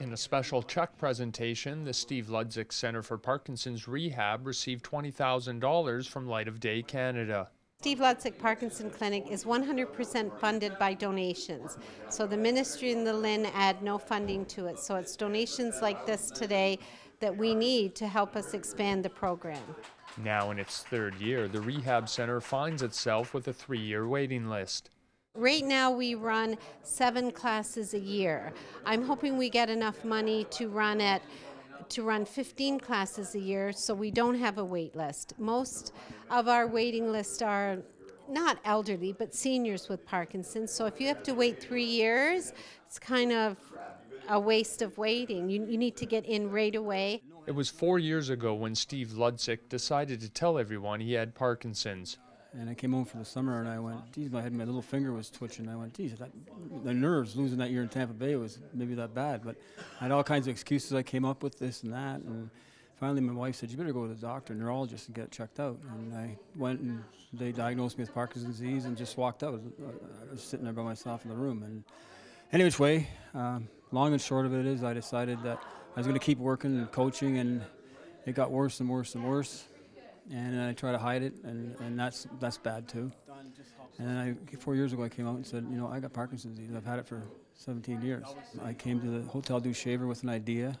In a special check presentation, the Steve Ludzik Center for Parkinson's Rehab received $20,000 from Light of Day Canada. Steve Ludzik Parkinson Clinic is 100% funded by donations. So the ministry and the LHIN add no funding to it. So it's donations like this today that we need to help us expand the program. Now in its third year, the rehab center finds itself with a three year waiting list. Right now, we run seven classes a year. I'm hoping we get enough money to run it to run 15 classes a year so we don't have a wait list. Most of our waiting lists are not elderly, but seniors with Parkinson's. So if you have to wait three years, it's kind of a waste of waiting. You, you need to get in right away. It was four years ago when Steve Ludzik decided to tell everyone he had Parkinson's. And I came home for the summer and I went, geez, my head, my little finger was twitching. I went, geez, that, the nerves losing that year in Tampa Bay was maybe that bad. But I had all kinds of excuses I came up with, this and that. And finally, my wife said, you better go to the doctor, neurologist, and get checked out. And I went and they diagnosed me with Parkinson's disease and just walked out. I was sitting there by myself in the room. And any which way, um, long and short of it is, I decided that I was going to keep working and coaching, and it got worse and worse and worse and I try to hide it, and, and that's that's bad too. And I, four years ago, I came out and said, you know, I got Parkinson's disease. I've had it for 17 years. I came to the Hotel Dieu Shaver with an idea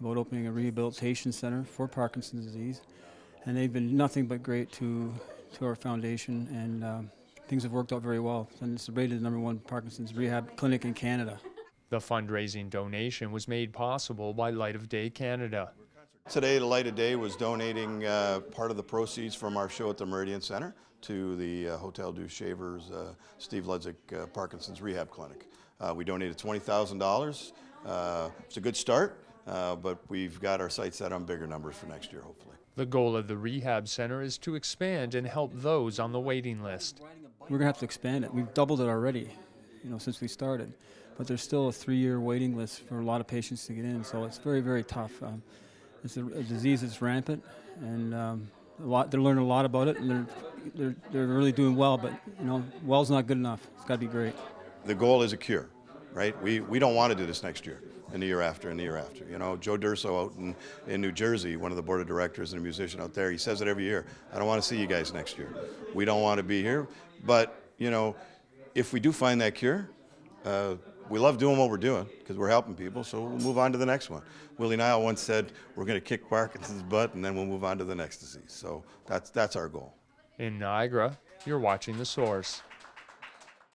about opening a rehabilitation center for Parkinson's disease, and they've been nothing but great to to our foundation, and um, things have worked out very well. And it's rated the number one Parkinson's rehab clinic in Canada. The fundraising donation was made possible by Light of Day Canada. Today, the Light of Day was donating uh, part of the proceeds from our show at the Meridian Center to the uh, Hotel Dieu Shaver's uh, Steve Ludzik uh, Parkinson's Rehab Clinic. Uh, we donated $20,000. Uh, it's a good start, but we've got our sights set on bigger numbers for next year, hopefully. The goal of the rehab center is to expand and help those on the waiting list. We're going to have to expand it. We've doubled it already, you know, since we started. But there's still a three-year waiting list for a lot of patients to get in, so it's very, very tough. Um, it's a, a disease that's rampant, and um, a lot, they're learning a lot about it, and they're, they're, they're really doing well. But you know, well's not good enough. It's got to be great. The goal is a cure, right? We we don't want to do this next year, and the year after, and the year after. You know, Joe D'Urso out in, in New Jersey, one of the board of directors and a musician out there, he says it every year. I don't want to see you guys next year. We don't want to be here, but you know, if we do find that cure. Uh, we love doing what we're doing because we're helping people, so we'll move on to the next one. Willie Nile once said, we're going to kick Parkinson's butt and then we'll move on to the next disease. So that's, that's our goal. In Niagara, you're watching The Source.